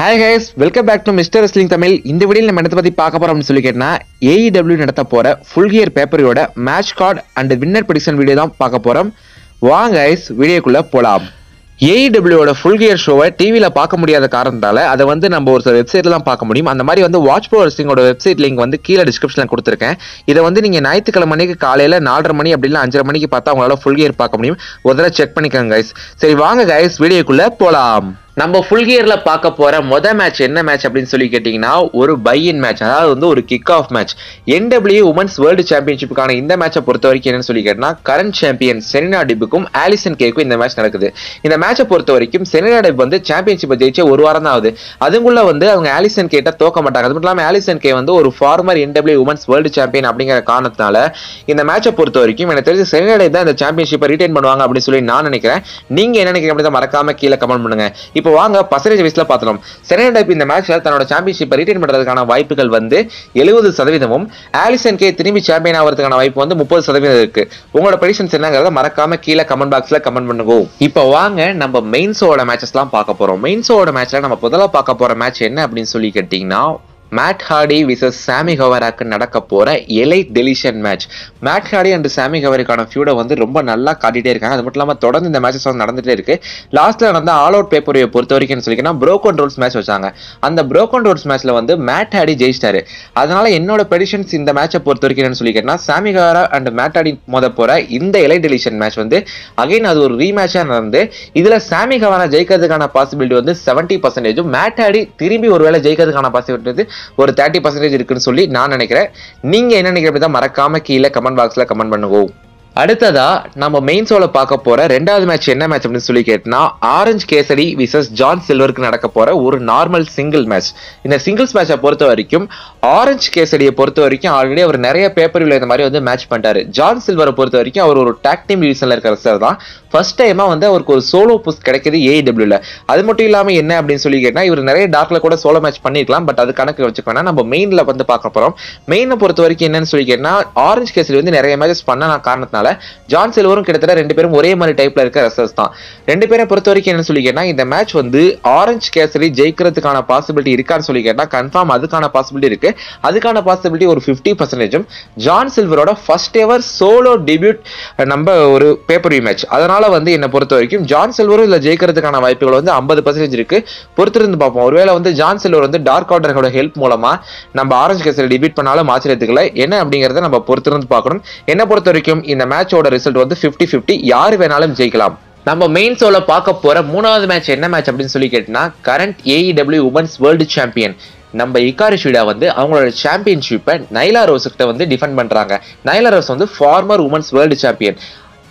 Hi guys welcome back to mister wrestling Tamil இந்த வீடியில் நம்ம இடத்தை பற்றி பார்க்க போகிறோம் அப்படின்னு சொல்லி கேட்டால் ஏஇடபிள்யூ நடத்த போகிற full gear பேப்பரியோட match card and winner prediction video தான் பார்க்க போகிறோம் வாங்க ஐஸ் வீடியோக்குள்ளே போகலாம் ஏஇடபிள்யூட ஃபுல் கியர் ஷோவை டிவியில் பார்க்க முடியாத காரணத்தால் அதை வந்து நம்ம ஒரு சில வெப்சைட்டில் தான் பார்க்க முடியும். அந்த மாதிரி வந்து வாட்ச் ப்ரோ ரெஸ்லிங்கோட வெப்சைட் லிங்க் வந்து கீழே டிஸ்கிரிப்ஷனில் கொடுத்துருக்கேன். இதை வந்து நீங்கள் ஞாயிற்றுக்கிழமை மணிக்கு காலையில் நாலரை மணி அப்படின்னா அஞ்சரை மணிக்கு பார்த்தா உங்களால் ஃபுல் கியர் பார்க்க முடியும். ஒரு தடவை செக் பண்ணிக்கோங்க கைஸ் சரி வாங்க கைஸ் வீடியோக்குள்ளே போகலாம் நம்ம ஃபுல் கியர்ல பார்க்க போற மொத மேட்ச் என்ன மேட்ச் அப்படின்னு சொல்லி கேட்டீங்கன்னா ஒரு பை இன் மேட்ச் அதாவது வந்து ஒரு kick off match NW women's world சாம்பியன்ஷிப்புக்கான இந்த மேட்சை பொறுத்த வரைக்கும் என்னன்னு சொல்லி கேட்டா கரண்ட் சாம்பியன் செரினா டிப்புக்கும் ஆலிசன் கேக்கும் இந்த மேட்ச் நடக்குது. இந்த மேட்சை பொறுத்த வரைக்கும் செரினா டிப் வந்து சாம்பியன்ஷிப்பை ஜெயிச்ச ஒரு வாரம் தான் ஆகுது. அதுக்குள்ள வந்து அவங்க ஆலிசன் கேட்டால் தோக்க மாட்டாங்க. அது மட்டும் இல்லாமல் ஆலிசன் கே வந்து ஒரு former NWA women's world champion அப்படிங்கிற காரணத்தினால இந்த மேட்சை பொறுத்த வரைக்கும் எனக்கு தெரிஞ்சு செரினா டிப் தான் இந்த சாம்பியன்ஷிப்பை ரிட்டைன் பண்ணுவாங்க அப்படின்னு சொல்லி நான் நினைக்கிறேன். நீங்க என்ன நினைக்கிறீங்க அப்படின்னு மறக்காம கீழே கமெண்ட் பண்ணுங்க. இப்போ இப்போ வாங்க பர்சன்டேஜ் வைஸ்ல பார்த்தோம் செரேனா டைப் இந்த மேட்ச்ல தன்னோட சாம்பியன்ஷிப்பை ரிட்டைன் பண்றதுக்கான வாய்ப்புகள் வந்து எழுபது சதவீதமும். ஆலிசன் கே திரும்பி சாம்பியன் ஆகிறதுக்கான வாய்ப்பு வந்து முப்பது சதவீதம் இருக்கு. உங்களோட ப்ரெடிஷன்ஸ் என்னங்கிறத மறக்காம கீழே கமெண்ட் பாக்ஸ்ல கமெண்ட் பண்ணுங்க. இப்போ வாங்க நம்ம மெயின்ஸோட மேட்சஸ்லாம் பார்க்க போறோம். மெயின்ஸோட மேட்ச்ல நம்ம முதல்ல பார்க்க போற மேட்ச் என்ன அப்படின்னு சொல்லி கேட்டீங்கன்னா மேட் ஹார்டி விசஸ் சாமி ஹவராக்கு நடக்க போகிற எலை deletion match Matt Hardy and Sammy ஹவருக்கான ஃபியூடை வந்து ரொம்ப நல்லா காட்டிட்டே இருக்காங்க. அது மட்டும் இல்லாமல் தொடர்ந்து இந்த மேட்சஸ் வந்து நடந்துகிட்டே இருக்கு. லாஸ்ட்டில் நடந்த ஆல் அவுட் பேப்பரை பொறுத்த வரைக்கும் சொல்லிங்கன்னா ப்ரோக்கன் ரோல்ஸ் மேட்ச் வச்சாங்க. அந்த ப்ரோக்கன் ரோல்ஸ் மேட்ச்சில் வந்து மேட் ஹாடி ஜெயிச்சிட்டாரு. அதனால என்னோட பெடிஷன்ஸ் இந்த மேட்சை பொறுத்த வரைக்கும் என்னன்னு சாமி ஹவரா அண்ட் மேட் ஹாடி மோத போகிற இந்த எலை டெலிஷன் மேட்ச் வந்து அகைன் அது ஒரு ரீமேட்சாக நடந்து இதில் சாமி ஹவரா ஜெயிக்கிறதுக்கான பாசிபிலிட்டி வந்து செவன்ட்டி பர்சன்டேஜும் மேட் ஹார்டி திரும்பி ஒருவேளை ஜெயிக்கிறதுக்கான பாசிபிலிட்டி வந்து ஒரு தேர்ட்டி பர்சன்டேஜ் இருக்குன்னு சொல்லி நான் நினைக்கிறேன். நீங்க என்ன நினைக்கிறப்ப தான் மறக்காம கீழே கமெண்ட் பாக்ஸ்ல கமெண்ட் பண்ணுவோம் அடுத்ததா நம்ம மெயின் ஷோல பார்க்க போற ரெண்டாவது மேட்ச் என்ன மேட்ச் அப்படின்னு சொல்லி கேட்டனா ஆரஞ்சு கேசரி விசஸ் ஜான் சில்வருக்கு நடக்க போற ஒரு நார்மல் சிங்கிள் மேட்ச் இந்த சிங்கிள்ஸ் மேட்சை பொறுத்த வரைக்கும் ஆரஞ்சு கேசரியை பொறுத்த வரைக்கும் ஆல்ரெடி அவர் நிறைய பேப்பர் இந்த மாதிரி வந்து மேட்ச் பண்ணிட்டாரு. ஜான் சில்வரை பொறுத்த வரைக்கும் அவர் ஒரு டாக் டீம் டிவிஷன்ல இருக்கிற சார் தான். ஃபர்ஸ்ட் டைமா வந்து அவருக்கு ஒரு சோலோ புஷ் கிடைக்குது ஏஇடபிள்யூல அது மட்டும் இல்லாம என்ன அப்படின்னு சொல்லி கேட்டா இவர் நிறைய டார்க்ல கூட சோலோ மேட்ச் பண்ணிருக்கலாம் பட் அது கணக்கு வச்சுக்க வேணா நம்ம மெயின்ல வந்து பார்க்க போறோம். மெயினை பொறுத்த வரைக்கும் என்னன்னு சொல்லி கேட்டா ஆரஞ்சு கேசரி வந்து நிறைய மேட்சஸ் பண்ண நான் காரணத்தினால ஜான் சில்வரும் கிட்டத்தட்ட ரெண்டு பேரும் ஒரே மாதிரி டைப்ல இருக்க ரெசல்ஸ் தான். ரெண்டு பேரை பொறுத்த வரைக்கும் என்ன சொல்லி கேட்டா இந்த மேட்ச் வந்து ஆரஞ்சு கேசரி ஜெயிக்கிறதுக்கான பாசிபிலிட்டி இருக்கான்னு சொல்லி கேட்டா கன்ஃபார்ம் அதுக்கான பாசிபிலிட்டி இருக்கு. அதுக்கான பாசிபிலிட்டி ஒரு ஃபிஃப்டி பர்சன்டேஜும் ஜான் சில்வரோட ஃபர்ஸ்ட் எவர் சோலோ டெபியூட் நம்ம ஒரு பேப்பர் மேட்ச் அதனால வந்து என்னை பொறுத்த வரைக்கும் ஜான் சில்வரும் இதில் ஜெயிக்கிறதுக்கான வாய்ப்புகள் வந்து ஐம்பது பர்சன்டேஜ் இருக்கு. பொறுத்திருந்து பார்ப்போம். ஒருவேளை வந்து ஜான் சில்வர் வந்து டார்க் ஆர்டரோட ஹெல்ப் மூலமா நம்ம ஆரஞ்சு கேசரி டிபீட் பண்ணாலும் ஆச்சரியத்துக்களை என்ன அப்படிங்கிறத நம்ம பொறுத்திருந்து பார்க்கணும். என்ன பொறுத்த வரைக்கும் இந்த மேட்சோட ரிசல்ட் வந்து ஃபிஃப்டி ஃபிஃப்டி யார் வேணாலும் ஜெயிக்கலாம். நம்ம மெயின் ஷோல பார்க்க போற மூணாவது மேட்ச் என்ன மேட்ச் அப்படின்னு சொல்லி கேட்டீங்கன்னா current AEW women's world champion நம்ம இக்காரி ஷீடா வந்து அவங்களோட சாம்பியன்ஷிப்பை நைலா ரோஸ் கிட்ட வந்து டிஃபெண்ட் பண்றாங்க. நைலா ரோஸ் வந்து ஃபார்மர் உமன்ஸ் வேர்ல்டு சாம்பியன்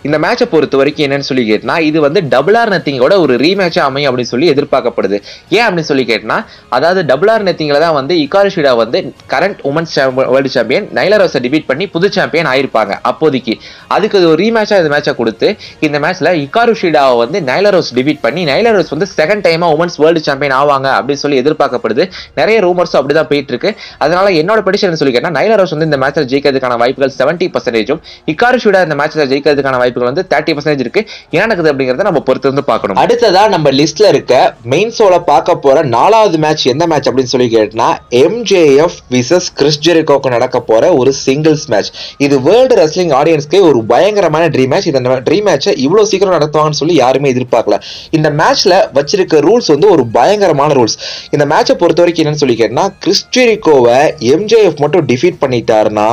இந்த மேட்சை பொறுத்த வரைக்கும் என்னன்னு சொல்லி கேட்டா இது வந்து டபுள் ஆர் நத்திங்கோட ஒரு ரீமேட்சாக அமையும் அப்படின்னு சொல்லி எதிர்பார்க்கப்படுது. ஏன் அப்படின்னு சொல்லி கேட்டா அதாவது டபுள் ஆர் நத்திங்கில் தான் வந்து இகாரிஷிடா ஷீடா வந்து கரண்ட் உமன்ஸ் வேர்ல்டு சாம்பியன் நைலரோஸை டிபீட் பண்ணி புது சாம்பியன் ஆயிருப்பாங்க அப்போதைக்கு. அதுக்கு ஒரு ரீமேட்சாக இந்த மேட்சை கொடுத்து இந்த மேட்ச்சில் இக்காரு ஷீடாவை வந்து நைலரோஸ் டிபீட் பண்ணி நைலரோஸ் வந்து செகண்ட் டைமாக உமன்ஸ் வேர்ல்டு சாம்பியன் ஆவாங்க அப்படின்னு சொல்லி எதிர்பார்க்கப்படுது. நிறைய ரூமர்ஸும் அப்படிதான் போயிட்டு இருக்கு அதனால என்னோட ப்ரெடிஷன் சொல்லி கேட்டால் நைலரோஸ் வந்து இந்த மேட்சில் ஜெயிக்கிறதுக்கான வாய்ப்புகள் செவன்ட்டி பர்சன்டேஜும் இக்காரு ஷீடா இந்த மேட்சில் ஜெயிக்கிறதுக்கான வாய்ப்புகள் வந்து தேர்ட்டி பர்சன்டேஜ் இருக்கு. என்ன நடக்குது அப்படிங்கறத நம்ம பொறுத்து வந்து பார்க்கணும். அடுத்ததா நம்ம லிஸ்ட்ல இருக்க மெயின் ஷோல பார்க்க போற நாலாவது மேட்ச் எந்த மேட்ச் அப்படின்னு சொல்லி கேட்டா எம்ஜேஎஃப் விசஸ் கிறிஸ் ஜெரிகோக்கு நடக்க போற ஒரு சிங்கிள்ஸ் மேட்ச் இது வேர்ல்டு ரெஸ்லிங் ஆடியன்ஸ்க்கு ஒரு பயங்கரமான ட்ரீம் மேட்ச் இந்த ட்ரீம் மேட்சை இவ்வளவு சீக்கிரம் நடத்துவாங்கன்னு சொல்லி யாருமே எதிர்பார்க்கல. இந்த மேட்ச்ல வச்சிருக்க ரூல்ஸ் வந்து ஒரு பயங்கரமான ரூல்ஸ் இந்த மேட்சை பொறுத்த வரைக்கும் என்னன்னு சொல்லி கேட்டா கிறிஸ் ஜெரிகோவை எம்ஜேஎஃப் மட்டும் டிஃபீட் பண்ணிட்டாருன்னா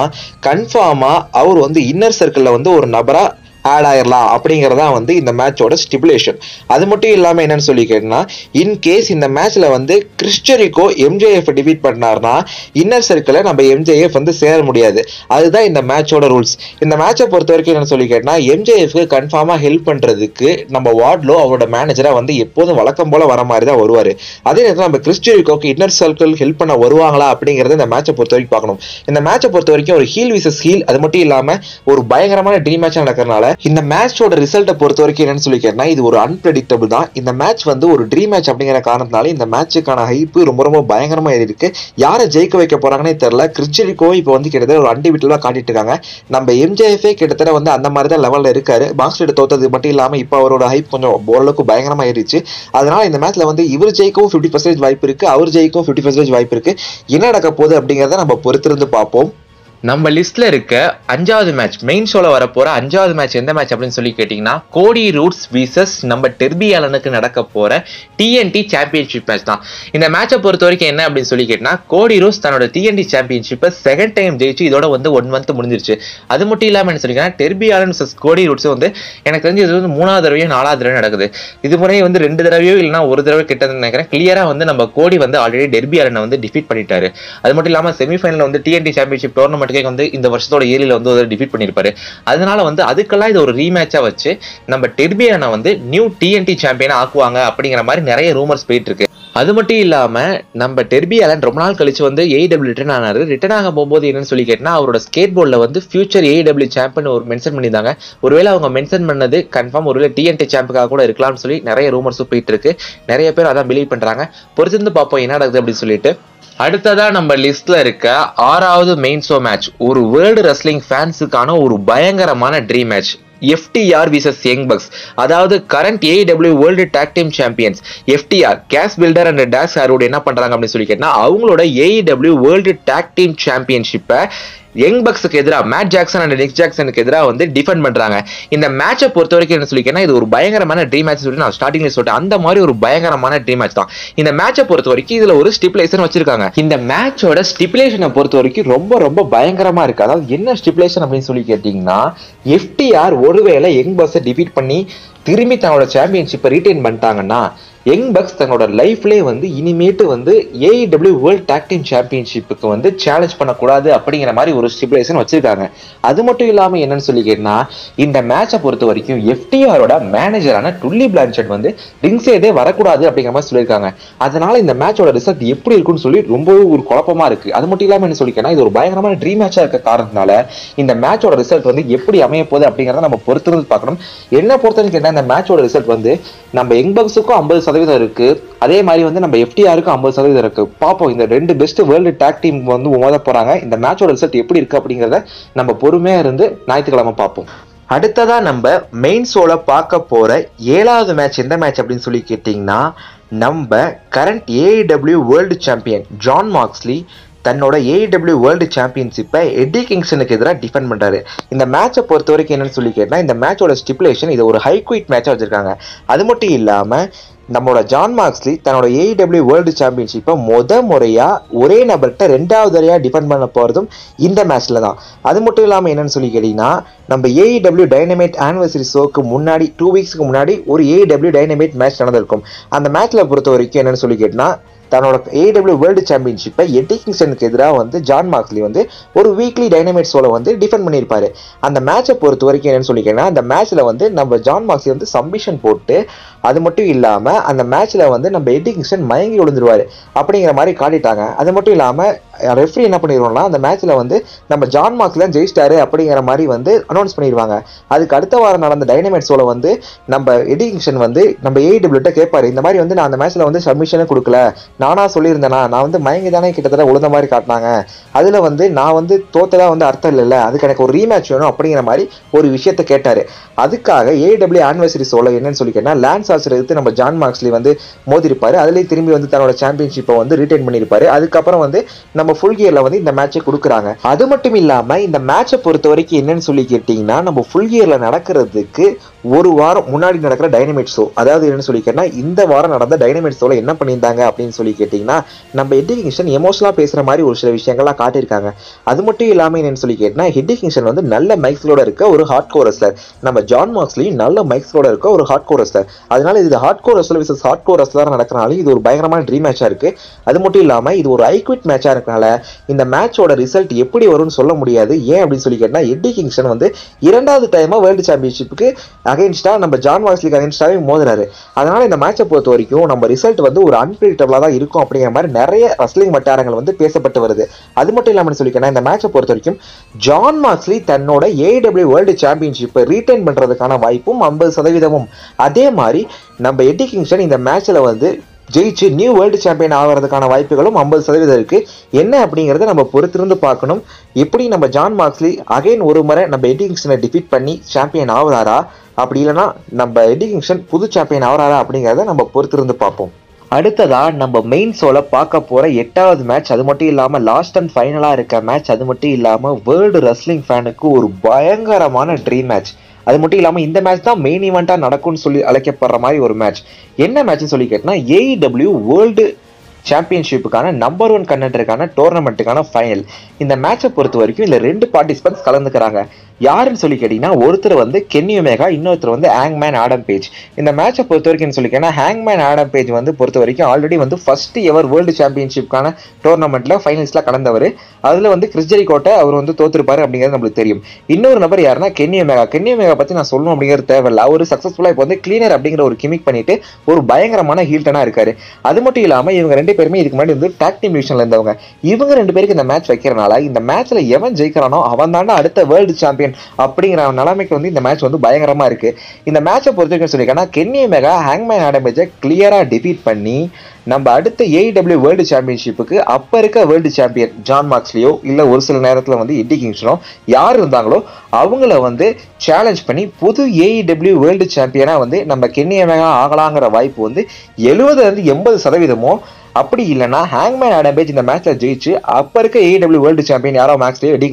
கன்ஃபார்மா அவர் வந்து இன்னர் சர்க்கிள்ல வந்து ஒரு நபரா ஆட் ஆயிடலாம் அப்படிங்கிறதா வந்து இந்த மேட்சோட ஸ்டிபுலேஷன் அது மட்டும் இல்லாமல் என்னன்னு சொல்லி கேட்டா இன் கேஸ் இந்த மேட்ச்சில் வந்து கிறிஸ்டரிக்கோ எம்ஜேஎஃப் டிஃபீட் பண்ணார்னா இன்னர் சர்க்கிளை நம்ம எம்ஜேஎஃப் வந்து சேர முடியாது. அதுதான் இந்த மேட்சோட ரூல்ஸ் இந்த மேட்சை பொறுத்த வரைக்கும் என்னன்னு சொல்லி கேட்டா எம்ஜேஎஃப்க்கு கன்ஃபார்மாக ஹெல்ப் பண்ணுறதுக்கு நம்ம வார்ட்லோ அவரோட மேனேஜராக வந்து எப்போதும் வழக்கம் போல வர மாதிரி தான் வருவார். அதே நேரத்தில் நம்ம கிறிஸ்டரிக்கோக்கு இன்னர் சர்க்கிள் ஹெல்ப் பண்ண வருவாங்களா அப்படிங்கிறத இந்த மேட்சை பொறுத்த வரைக்கும் பார்க்கணும். இந்த மேட்சை பொறுத்த வரைக்கும் ஒரு ஹீல் விசஸ் ஹீல் அது மட்டும் இல்லாமல் ஒரு பயங்கரமான ட்ரீம் மேட்ச்சாக நடக்கிறனால இந்த மேட்சோட ரிசல்ட்டை பொறுத்த வரைக்கும் என்னன்னு சொல்லி கேட்டால் இது ஒரு அன்பிரடிக்டபிள் தான். இந்த மேட்ச் வந்து ஒரு ட்ரீம் மேட்ச் அப்படிங்கிற காரணத்தினால இந்த மேட்சுக்கான ஹைப்பு ரொம்ப ரொம்ப பயங்கரமா ஏறி இருக்கு யாரை ஜெயிக்க வைக்க போறாங்கன்னே தெரியல. கிறிஸ்டரிக்கோ இப்போ வந்து கிட்டத்தட்ட ஒரு அண்டிவிட்டலா காட்டிட்டு இருக்காங்க. நம்ம எம்ஜேஎஃபே கிட்டத்தட்ட வந்து அந்த மாதிரி தான் லெவலில் இருக்காரு பாக்ஸ்டர் தோத்தது மட்டும் இல்லாமல் இப்போ அவரோட ஹைப் கொஞ்சம் ஓரளவுக்கு பயங்கரமாக ஏறிச்சு. அதனால இந்த மேட்ச்ல வந்து இவர் ஜெயிக்கவும் ஃபிஃப்டி பர்சன்டேஜ் வாய்ப்பு இருக்கு. அவர் ஜெயிக்கவும் ஃபிஃப்டி பர்சன்டேஜ் வாய்ப்பு இருக்கு. என்ன நடக்க போகுது அப்படிங்கிறத நம்ம பொறுத்திருந்து பார்ப்போம். நம்ம லிஸ்ட்ல இருக்க அஞ்சாவது மேட்ச் மெயின் ஷோல வர அஞ்சாவது மேட்ச் எந்த மேட்ச் அப்படின்னு சொல்லி கேட்டீங்கன்னா கோடி ரூட்ஸ் வீசஸ் நம்ம டெர்பி அலனுக்கு நடக்க போற டிஎன்டி சாம்பியன்ஷிப் மேட்ச் தான். இந்த மேட்சை பொறுத்த வரைக்கும் என்ன அப்படின்னு சொல்லி கேட்டா கோடி ரூட்ஸ் தன்னோட டிஎன்டி சாம்பியன்ஷிப்பை செகண்ட் டைம் ஜெயிச்சு இதோட வந்து ஒன் மந்த் முடிஞ்சிருச்சு. அது மட்டும் இல்லாம என்ன சொல்லிங்கன்னா டெர்பி அலன் கோடி ரூட்ஸ் வந்து எனக்கு தெரிஞ்சு இது வந்து மூணாவது தடவையோ நாலாவது தடவை நடக்குது. இது முறை வந்து ரெண்டு தடவையோ இல்லைன்னா ஒரு தடவை கிட்டதுன்னு நினைக்கிறேன். கிளியரா வந்து நம்ம கோடி வந்து ஆல்ரெடி டெர்பி அலனை வந்து டிஃபீட் பண்ணிட்டாரு. அது மட்டும் இல்லாம செமிஃபைனல் வந்து டிஎன்டி சாம்பியன்ஷிப் டோர்னமெண்ட்டுக்கே வந்து இந்த வருஷத்தோட ஏரியில வந்து ஒரு டிஃபீட் பண்ணியிருப்பாரு அதனால வந்து அதுக்கெல்லாம் இது ஒரு ரீமேட்சா வச்சு நம்ம டெர்பியனை வந்து நியூ டிஎன்டி சாம்பியனா ஆக்குவாங்க அப்படிங்கிற மாதிரி நிறைய ரூமர்ஸ் போயிட்டு இருக்கு. அது மட்டும் இல்லாமல் நம்ம டெர்பி அலன் ரொம்ப நாள் கழிச்சு வந்து ஏடபிள்யூ ரிட்டர்ன் ஆனார். ரிட்டர்ன் ஆக போகும்போது என்னன்னு சொல்லி கேட்டால் அவரோட ஸ்கேட் போர்டில் வந்து ஃபியூச்சர் ஏடபிள்யூ சாம்பியன் ஒரு மென்ஷன் பண்ணியிருந்தாங்க. ஒருவேளை அவங்க மென்ஷன் பண்ணது கன்ஃபார்ம் ஒருவேளை டிஎன்டி சாம்புக்காக கூட இருக்கலாம்னு சொல்லி நிறைய ரூமர்ஸும் போயிட்டு இருக்கு. நிறைய பேர் அதான் பிலீவ் பண்ணுறாங்க பொறுத்திருந்து பார்ப்போம் என்ன நடக்குது அப்படின்னு சொல்லிட்டு. அடுத்ததா நம்ம லிஸ்ட்ல இருக்க ஆறாவது மெயின் ஷோ மேட்ச் ஒரு வேர்ல்டு ரெஸ்லிங் ஃபேன்ஸுக்கான ஒரு பயங்கரமான dream match FTR versus Young Bucks அதாவது current AEW world tag team champions FTR Cash filter and Dax Harwood என்ன பண்றாங்க அப்படின்னு சொல்லி கேட்டால் அவங்களோட ஏஇடபிள்யூ வேர்ல்டு டாக் டீம் சாம்பியன்ஷிப்பை யங் பக்ஸுக்கு எதிராக மேட் ஜாக்சன் அண்ட் நிக் ஜாக்சனுக்கு எதிராக வந்து டிஃபெண்ட் பண்ணுறாங்க இந்த மேட்சை பொறுத்த வரைக்கும் என்ன சொல்லிக்கேன்னா இது ஒரு பயங்கரமான ட்ரீம் மேட்ச் சொல்லி நான் ஸ்டார்டிங்ல சொல்லிட்டேன். அந்த மாதிரி ஒரு பயங்கரமான ட்ரீம் மேட்ச் தான். இந்த மேட்சை பொறுத்த வரைக்கும் இதில் ஒரு ஸ்டிப்புலேஷன் வச்சிருக்காங்க. இந்த மேட்சோட ஸ்டிப்புலேஷனை பொறுத்த வரைக்கும் ரொம்ப ரொம்ப பயங்கரமாக இருக்குது அதாவது என்ன ஸ்டிப்புலேஷன் அப்படின்னு சொல்லி கேட்டிங்கன்னா எஃப்டிஆர் ஒருவேளை யங் பக்ஸை டிஃபீட் பண்ணி திரும்பி தன்னோட சாம்பியன்ஷிப்பை ரீட்டைன் பண்ணிட்டாங்கன்னா யங் பக்ஸ் தன்னோட லைஃப்லேயே வந்து இனிமேட்டு வந்து ஏஇடபிள்யூ வேர்ல்ட் டாக்டீம் சாம்பியன்ஷிப்புக்கு வந்து சேலஞ்ச் பண்ணக்கூடாது அப்படிங்கிற மாதிரி ஒரு ஸ்டிபுலேஷன் வச்சிருக்காங்க. அது மட்டும் இல்லாமல் என்னன்னு சொல்லி கேட்டால் இந்த மேட்சை பொறுத்த வரைக்கும் எஃப்டிஆரோட மேனேஜரான டுல்லி பிளான்ஷெட் வந்து ரிங்ஸேதே வரக்கூடாது அப்படிங்கிற மாதிரி சொல்லியிருக்காங்க. அதனால இந்த மேட்சோட ரிசல்ட் எப்படி இருக்குன்னு சொல்லி ரொம்பவே ஒரு குழப்பமா இருக்கு. அது மட்டும் இல்லாமல் என்ன சொல்லிக்கேன்னா இது ஒரு பயங்கரமான ட்ரீம் மேட்சாக இருக்க காரணத்தினால இந்த மேட்சோட ரிசல்ட் வந்து எப்படி அமைய போகுது அப்படிங்கிறத நம்ம பொறுத்திருந்து பார்க்கணும். என்ன பொறுத்தவரைக்கும் கேட்டால் இந்த மேட்சோட ரிசல்ட் வந்து நம்ம யங் பக்ஸுக்கும் ஐம்பது சதவீதம் இருக்கு. அதே மாதிரி வந்து நம்ம எஃப்டிஆருக்கும் ஐம்பது சதவீதம் இருக்கு. பார்ப்போம் இந்த ரெண்டு பெஸ்ட் வேர்ல்டு டாக் டீம் வந்து மோத போறாங்க. இந்த மேட்சோட ரிசல்ட் எப்படி இருக்கு அப்படிங்கிறத நம்ம பொறுமையா இருந்து ஞாயிற்றுக்கிழமை பார்ப்போம் அடுத்ததா நம்ம மெயின் ஷோல பார்க்க போற ஏழாவது மேட்ச் எந்த மேட்ச் அப்படின்னு சொல்லி கேட்டிங்கன்னா நம்ம current AEW world champion Jon Moxley தன்னோட ஏஇடபிள்யூ வேர்ல்டு சாம்பியன்ஷிப்பை எட்டி கிங்ஸனுக்கு எதிராக டிஃபெண்ட் பண்ணுறாரு இந்த மேட்சை பொறுத்த வரைக்கும் என்னன்னு சொல்லி கேட்டால் இந்த மேட்சோட ஸ்டிப்புலேஷன் இது ஒரு ஹை குயிட் மேட்சாக வச்சுருக்காங்க. அது மட்டும் இல்லாமல் நம்மளோட ஜான் மார்க்ஸ்லி தன்னோட ஏஇடபிள்யூ வேர்ல்டு சாம்பியன்ஷிப்பை முத முறையாக ஒரே நபர்கிட்ட ரெண்டாவது முறையாக டிஃபெண்ட் பண்ண போகிறதும் இந்த மேட்ச்சில் தான். அது மட்டும் இல்லாமல் என்னென்னு சொல்லி கேட்டிங்கன்னா நம்ம ஏஇடபிள்யூ டைனமேட் ஆனிவர்சரி ஷோக்கு முன்னாடி டூ வீக்ஸ்க்கு முன்னாடி ஒரு ஏஇடபிள்யூ டைனமேட் மேட்ச் நடந்திருக்கும். அந்த மேட்ச்சில் பொறுத்த வரைக்கும் என்னென்னு சொல்லி கேட்டிங்கன்னா தன்னோட ஏடபிள்யூ வேர்ல்டு சாம்பியன்ஷிப்பை எட்டி கிங்ஸனுக்கு எதிராக வந்து ஜான் மார்க்லி வந்து ஒரு வீக்லி டைனமேட் ஷோல வந்து டிஃபெண்ட் பண்ணியிருப்பாரு. அந்த மேட்சை பொறுத்த வரைக்கும் என்னென்னு சொல்லிக்கேன்னா அந்த மேட்ச்சில் வந்து நம்ம ஜான் மார்க்லி வந்து சம்பிஷன் போட்டு அது மட்டும் இல்லாமல் அந்த மேட்ச்சில் வந்து நம்ம எட்டி கிங்ஸ்டன் மயங்கி விழுந்துருவாரு. அப்படிங்கிற மாதிரி காட்டிட்டாங்க. அது மட்டும் இல்லாமல் ரெஃப்ரி என்ன பண்ணிடுவோம்னா அந்த மேட்ச்சில் வந்து நம்ம ஜான் மார்க்ஸ் ஜெயிச்சிட்டாரு அப்படிங்கிற மாதிரி வந்து அனௌன்ஸ் பண்ணிடுவாங்க. அதுக்கு அடுத்த வாரம் நடந்த டைனமேட் ஷோவில் வந்து நம்ம எடி வந்து நம்ம ஏடபிள்யூட்ட கேட்பாரு இந்த மாதிரி வந்து நான் அந்த மேட்ச்சில் வந்து சப்மிஷனே கொடுக்கல. நானாக சொல்லியிருந்தேனா நான் வந்து மயங்கி தானே கிட்டத்தட்ட உழுந்த மாதிரி காட்டினாங்க. அதில் வந்து நான் வந்து தோத்ததாக வந்து அர்த்தம் இல்லைல்ல அதுக்கு எனக்கு ஒரு ரீமேட்ச் வேணும் அப்படிங்கிற மாதிரி ஒரு விஷயத்த கேட்டார். அதுக்காக ஏடபிள்யூ ஆனிவர்சரி ஷோவில் என்னன்னு சொல்லி கேட்டால் லேண்ட் ஆசர் எடுத்து நம்ம ஜான் மார்க்ஸ்லி வந்து மோதிருப்பார். அதுலேயே திரும்பி வந்து தன்னோட சாம்பியன்ஷிப்பை வந்து ரிட்டைன் பண்ணியிருப்பாரு அதுக்கப்புறம் வந்து நம்ம ஃபுல் கியர்ல வந்து இந்த மேட்சை கொடுக்குறாங்க. அது மட்டும் இல்லாம இந்த மேட்சை பொறுத்த வரைக்கும் என்னன்னு சொல்லி கேட்டீங்கன்னா நம்ம ஃபுல் கியர்ல நடக்கிறதுக்கு ஒரு வாரம் முன்னாடி நடக்கிற டைனமேட் ஷோ அதாவது என்னன்னு சொல்லி கேட்டால் இந்த வாரம் நடந்த டைனமேட் ஷோவில் என்ன பண்ணியிருந்தாங்க அப்படின்னு சொல்லி கேட்டிங்கன்னா நம்ம ஹெட்டி கிங்ஸ்டன் எமோஷனலாக பேசுகிற மாதிரி ஒரு சில விஷயங்கள்லாம் காட்டியிருக்காங்க. அது மட்டும் இல்லாமல் என்னன்னு சொல்லி கேட்டால் ஹெட்டி கிங்ஸ்டன் வந்து நல்ல மைக்ஸோட இருக்க ஒரு ஹார்ட் கோரஸ்லர் நம்ம ஜான் மார்க்ஸ்லையும் நல்ல மைக்ஸோட இருக்க ஒரு ஹார்ட் கோரஸ்லர் அதனால இது hard core wrestler versus hard core wrestler நடக்கிறனால இது ஒரு பயங்கரமான ட்ரீம் மேட்சாக இருக்குது அது மட்டும் இல்லாமல் இது ஒரு ஐக்விட் மேட்சாக இருக்கனால இந்த மேட்சோட ரிசல்ட் எப்படி வரும்னு சொல்ல முடியாது. ஏன் அப்படின்னு சொல்லி கேட்டால் எட்டி கிங்ஸ்டன் வந்து இரண்டாவது டைமாக வேர்ல்டு சாம்பியன்ஷிப்புக்கு அகைன்ஸ்டா நம்ம ஜான் வாக்ஸ்லிக்கு அகைன்ஸ்டாவே மோதுறாரு அதனால இந்த மேட்சை பொறுத்த வரைக்கும் நம்ம ரிசல்ட் வந்து ஒரு அன்பிரிடிக்டபிளா தான் இருக்கும் அப்படிங்கிற மாதிரி நிறைய ரஸ்லிங் வட்டாரங்கள் வந்து பேசப்பட்டு வருது. அது மட்டும் இல்லாமல் சொல்லிக்கணும் இந்த மேட்சை பொறுத்த வரைக்கும் ஜான் மாக்ஸ்லி தன்னோட ஏடபிள்யூ வேர்ல்டு சாம்பியன்ஷிப்பை ரீட்டைன் பண்ணுறதுக்கான வாய்ப்பும் ஐம்பது சதவீதமும். அதே மாதிரி நம்ம எட்டி கிங்ஸ்டன் இந்த மேட்ச்சில் வந்து ஜெயிச்சு நியூ வேர்ல்டு சாம்பியன் ஆகிறதுக்கான வாய்ப்புகளும் ஐம்பது சதவீதம் இருக்குது என்ன அப்படிங்கிறத நம்ம பொறுத்திருந்து பார்க்கணும். எப்படி நம்ம ஜான் மார்க்ஸ்லி அகைன் ஒரு முறை நம்ம எட்டி கிங்ஸ்டனை டிஃபீட் பண்ணி சாம்பியன் ஆகுறாரா? அப்படி இல்லைன்னா நம்ம எடி கிங்ஸ்டன் புது சாம்பியன் ஆகுறாரா அப்படிங்கிறத நம்ம பொறுத்திருந்து பார்ப்போம். அடுத்ததா நம்ம மெயின் ஷோவில் பார்க்க போகிற எட்டாவது மேட்ச் அது மட்டும் இல்லாமல் லாஸ்ட் அண்ட் ஃபைனலாக இருக்க மேட்ச் அது மட்டும் இல்லாமல் வேர்ல்டு ரெஸ்லிங் ஃபேனுக்கு ஒரு பயங்கரமான ட்ரீம் மேட்ச் அது மட்டும் இல்லாமல் இந்த மேட்ச் தான் மெயின் ஈவெண்ட்டாக நடக்கும்னு சொல்லி அழைக்கப்படுற மாதிரி ஒரு மேட்ச் என்ன மேட்ச்னு சொல்லி கேட்டால் ஏஇடபிள்யூ வேர்ல்டு சாம்பியன்ஷிப்புக்கான நம்பர் ஒன் கண்டென்டருக்கான டோர்னமெண்ட்டுக்கான ஃபைனல் இந்த மேட்சை பொறுத்த வரைக்கும் இந்த ரெண்டு பார்ட்டிசிபென்ட்ஸ் கலந்துக்கிறாங்க. யாருன்னு சொல்லி கேட்டீங்கன்னா ஒருத்தர் வந்து கென்னி ஒமேகா இன்னொருத்தர் வந்து ஹேங்மேன் ஆடம் பேஜ் இந்த மேட்சை பொறுத்த வரைக்கும் சொல்லி கேட்டா ஹேங்மேன் ஆடம் பேஜ் வந்து பொறுத்த வரைக்கும் ஆல்ரெடி வந்து ஃபர்ஸ்ட் எவர் வேர்ல்டு சாம்பியன்ஷிப்கான டோர்னமெண்ட்டில் ஃபைனல்ஸில் கலந்தவர் அதில் வந்து கிறிஸ்டரி கோட்டை அவர் வந்து தோத்துருப்பார் அப்படிங்கிறது நம்மளுக்கு தெரியும். இன்னொரு நபர் யாருன்னா கென்னி ஒமேகா கென்னி ஒமேகா பற்றி நான் சொல்லணும் அப்படிங்கிறது தேவையில்ல. அவர் சக்ஸஸ்ஃபுல்லாக இப்போ வந்து கிளீனர் அப்படிங்கிற ஒரு கிமிக் பண்ணிட்டு ஒரு பயங்கரமான ஹீல்டனாக இருக்காரு. அது மட்டும் இல்லாமல் இவங்க ரெண்டு பேருமே இதுக்கு முன்னாடி வந்து டாக் டீம் இருந்தவங்க. இவங்க ரெண்டு பேருக்கு இந்த மேட்ச் வைக்கிறனால இந்த மேட்ச்சில் எவன் ஜெயிக்கிறானோ அவன் தானே அடுத்த வேர்ல்டு சாம்பியன் அப்படிங்கிற நிலைமைக்கு வந்து இந்த மேட்ச் வந்து பயங்கரமா இருக்கு. இந்த மேட்சை பொறுத்த வரைக்கும் சொல்லியிருக்கேன்னா கென்னி மெகா ஹேங்மேன் ஆடமேஜை கிளியரா டிஃபீட் பண்ணி நம்ம அடுத்த ஏஇடபிள்யூ வேர்ல்டு சாம்பியன்ஷிப்புக்கு அப்போ இருக்க வேர்ல்டு சாம்பியன் ஜான் மார்க்ஸ்லியோ இல்லை ஒரு சில நேரத்தில் வந்து எட்டி கிங்ஸ்னோ யார் இருந்தாங்களோ அவங்கள வந்து சேலஞ்ச் பண்ணி புது ஏஇடபிள்யூ வேர்ல்டு சாம்பியனாக வந்து நம்ம கென்னியமேகா ஆகலாங்கிற வாய்ப்பு வந்து எழுபதுலேருந்து எண்பது சதவீதமோ அப்படி இல்லைன்னா ஹேங்மேன் ஆடம்பேஜ் இந்த மேட்ச்ல ஜெயிச்சு அப்ப இருக்க ஏஇடபிள்யூ வேர்ல்டு சாம்பியன் யாரோ மேக்ஸ்லயோ எடி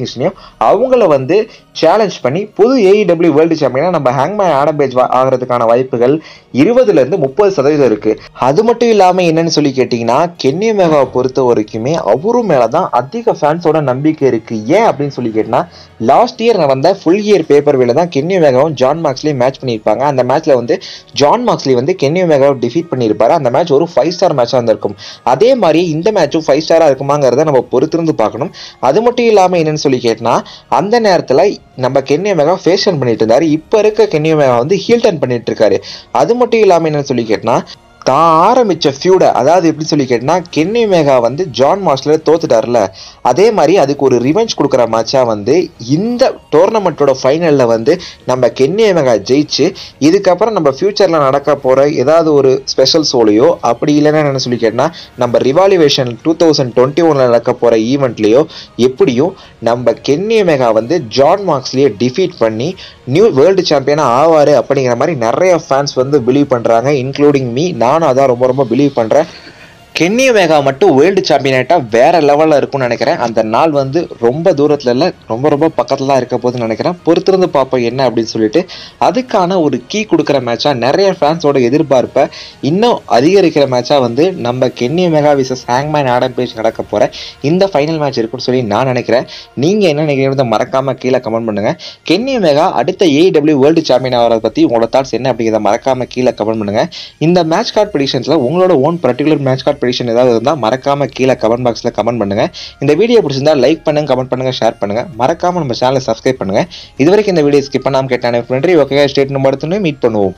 அவங்கள வந்து சேலஞ்ச் பண்ணி புது ஏஇடபிள்யூ வேர்ல்டு சாம்பியனா நம்ம ஹேங்மேன் ஆடம்பேஜ் ஆகிறதுக்கான வாய்ப்புகள் இருபதுல இருந்து முப்பது சதவீதம் இருக்கு. அது மட்டும் இல்லாம என்னன்னு சொல்லி கேட்டீங்கன்னா கென்னி மேகாவை பொறுத்த வரைக்குமே அவரும் மேலதான் அதிக ஃபேன்ஸோட நம்பிக்கை இருக்கு. ஏன் அப்படின்னு சொல்லி கேட்டீங்கன்னா லாஸ்ட் இயர் வந்த ஃபுல் இயர் பேப்பர் வேல தான் கென்னி மேகாவும் ஜான் மார்க்ஸ்லயும் மேட்ச் பண்ணியிருப்பாங்க. அந்த மேட்ச்ல வந்து ஜான் மார்க்ஸ்லி வந்து கென்னி மேகாவை டிஃபீட் பண்ணியிருப்பாரு. அந்த மேட்ச் ஒரு ஃபைவ் ஸ்டார் மேட்சாக இருந்திருக்கும். அதே மாதிரி இந்த மேட்சும் ஃபைவ் ஸ்டாரா இருக்குமாங்கிறத நம்ம பொறுத்திருந்து பார்க்கணும். அது மட்டும் இல்லாம என்னன்னு சொல்லி கேட்டால் அந்த நேரத்துல நம்ம கென்னிய மேகா ஃபேஷன் பண்ணிட்டு இருந்தாரு. இப்ப இருக்க கென்னிய மேகா வந்து ஹீல் டர்ன் பண்ணிட்டு இருக்காரு. அது மட்டும் இல்லாம என்னன்னு சொல்லி கேட்டால் தான் ஆரம்பித்த ஃபியூடை அதாவது எப்படி சொல்லி கேட்டால் கென்னி மேகா வந்து ஜான் மாஸ்லர் தோத்துட்டார்ல. அதே மாதிரி அதுக்கு ஒரு ரிவெஞ்ச் கொடுக்குற மேட்சாக வந்து இந்த டோர்னமெண்ட்டோட ஃபைனலில் வந்து நம்ம கென்னி மேகா ஜெயிச்சு இதுக்கப்புறம் நம்ம ஃப்யூச்சரில் நடக்க போகிற ஏதாவது ஒரு ஸ்பெஷல் ஷோலையோ அப்படி இல்லைன்னா என்ன சொல்லி கேட்டால் நம்ம ரிவாலுவேஷன் டூ தௌசண்ட் டுவெண்ட்டி ஒன்ல நடக்க போகிற ஈவெண்ட்லேயோ எப்படியும் நம்ம கென்னி மேகா வந்து ஜான் மார்க்ஸ்லேயே டிஃபீட் பண்ணி நியூ வேர்ல்டு சாம்பியனாக ஆவார் அப்படிங்கிற மாதிரி நிறைய ஃபேன்ஸ் வந்து பிலீவ் பண்ணுறாங்க இன்க்ளூடிங் மீ நான் நானும் அதான் ரொம்ப ரொம்ப பிலீவ் பண்றேன். கென்னி மேகா மட்டும் வேர்ல்டு சாம்பியன் ஆயிட்டா வேற லெவலில் இருக்கும்னு நினைக்கிறேன். அந்த நாள் வந்து ரொம்ப தூரத்தில் இல்லை ரொம்ப ரொம்ப பக்கத்தில் தான் இருக்க போதுன்னு நினைக்கிறேன். பொறுத்திருந்து பார்ப்போம் என்ன அப்படின்னு சொல்லிட்டு. அதுக்கான ஒரு கீ கொடுக்குற மேட்சாக நிறைய ஃபேன்ஸோட எதிர்பார்ப்பை இன்னும் அதிகரிக்கிற மேட்சாக வந்து நம்ம கென்னி மேகா விசஸ் ஹேங்மேன் ஆடம் பேஜ் நடக்க போகிற இந்த ஃபைனல் மேட்ச் இருக்குன்னு சொல்லி நான் நினைக்கிறேன். நீங்கள் என்ன நினைக்கிறீங்க மறக்காமல் கீழே கமெண்ட் பண்ணுங்க. கென்னி மேகா அடுத்த ஏடபிள்யூ வேர்ல்டு சாம்பியன் ஆகிறத பற்றி உங்களோட தாட்ஸ் என்ன அப்படிங்கிறத மறக்காம கீழே கமெண்ட் பண்ணுங்கள் இந்த மேட்ச் கார்டு ப்ரெடிஷன்ஸ்ல உங்களோட own particular match card prediction ஏதாவது இருந்தால் மறக்காம கீழே கமெண்ட் பாக்ஸ்ல கமெண்ட் பண்ணுங்க. இந்த வீடியோ பிடிச்சிருந்தா லைக் பண்ணுங்க கமெண்ட் பண்ணுங்க ஷேர் பண்ணுங்க. மறக்காம நம்ம சேனலை சப்ஸ்கிரைப் பண்ணுங்க. இது வரைக்கும் இந்த வீடியோ ஸ்கிப் பண்ணாமல் கேட்டான நன்றி. ஓகே ஸ்டேட் நம்பர் மீட் பண்ணுவோம்.